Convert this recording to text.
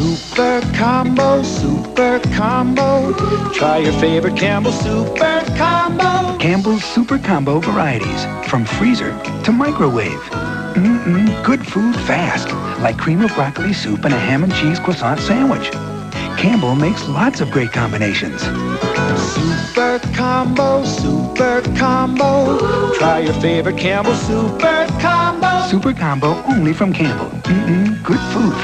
Souper Combo, Souper Combo. Try your favorite Campbell's Souper Combo. Campbell's Souper Combo varieties, from freezer to microwave. Mm-mm, good food fast, like cream of broccoli soup and a ham and cheese croissant sandwich. Campbell makes lots of great combinations. Souper Combo, Souper Combo. Try your favorite Campbell's Souper Combo. Souper Combo only from Campbell. Mm-mm, good food.